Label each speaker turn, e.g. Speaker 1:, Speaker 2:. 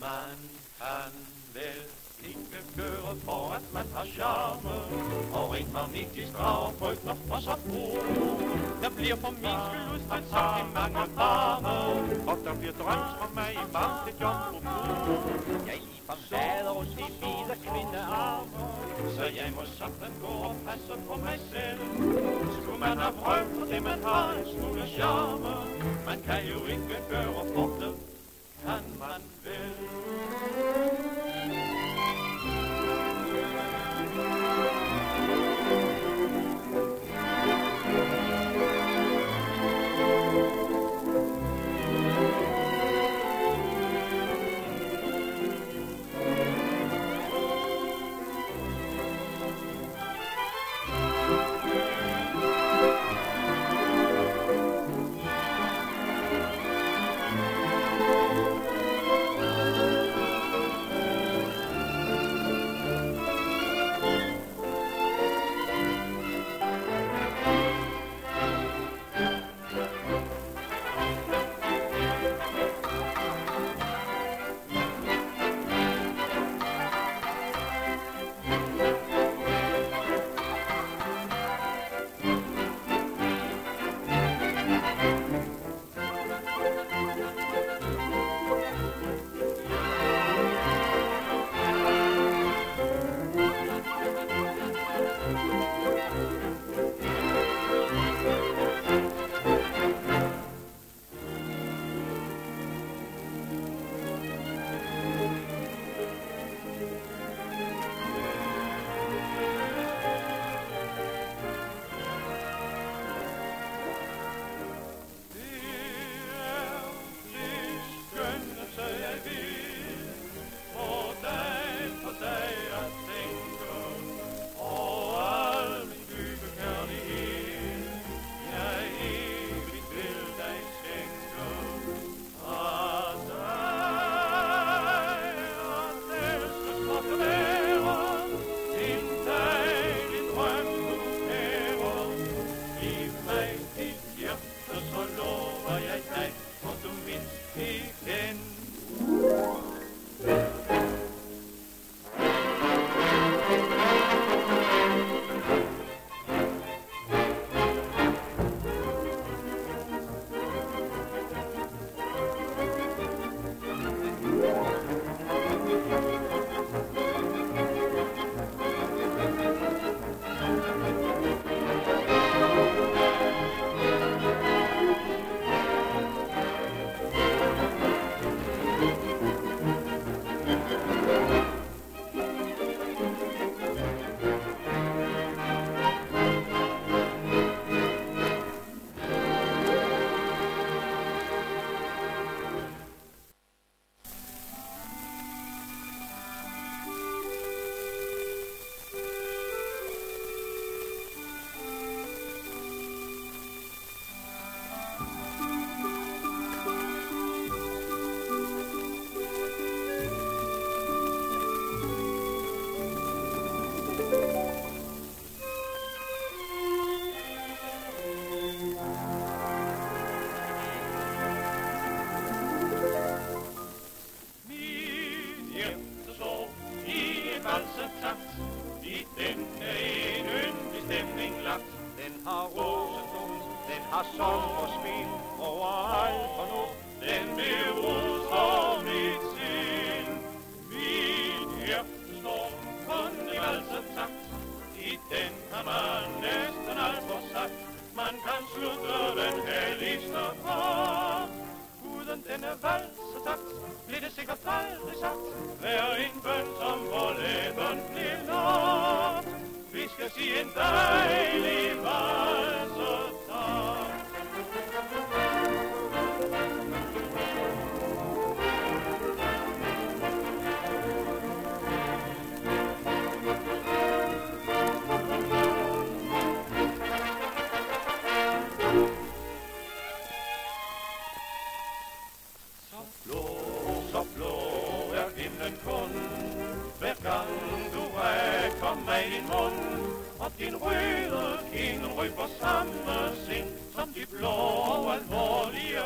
Speaker 1: Man kan vel ikke køre for, at man har charme. Og rent magnetisk drager frygter for så brug Der bliver for min skyld udstrækt som i mange arme Og der bliver drømt fra mig i varmt jomfru Jeg er
Speaker 2: lige
Speaker 1: forlader hos de hvide kvindearme Så jeg må sådan gå og passe på mig selv. Skulle man have prøvet for det, man har en smule charme. Man kan jo ikke gøre et voldsomt klap. I denne en yndig stemning lagt. Den har rosenblom, den har sommersmil overalt for nu. Den vil rus for mit på alvorlige